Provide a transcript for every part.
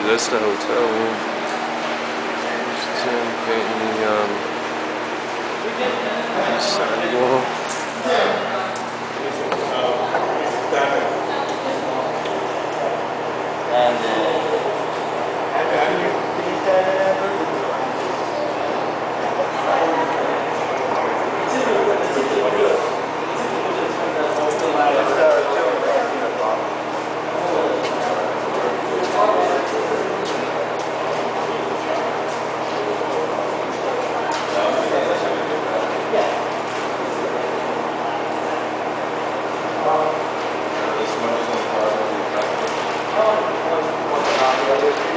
see, that's the hotel room. There's Tim the um, sidewall. Gracias.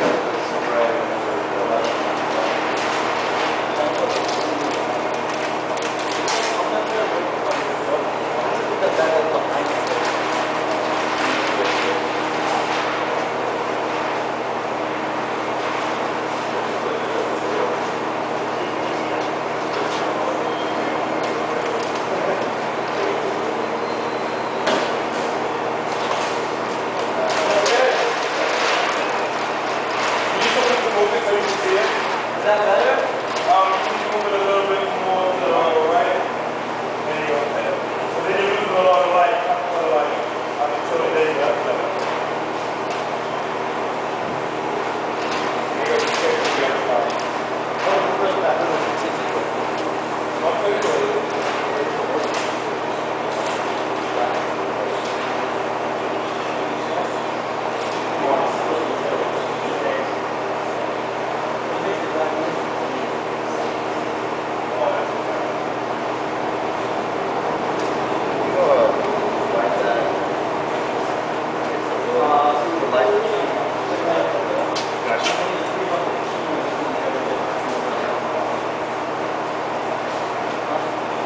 Tá.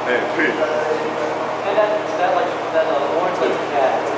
Hey, And that, that, like, that uh, Lawrence, like, yeah.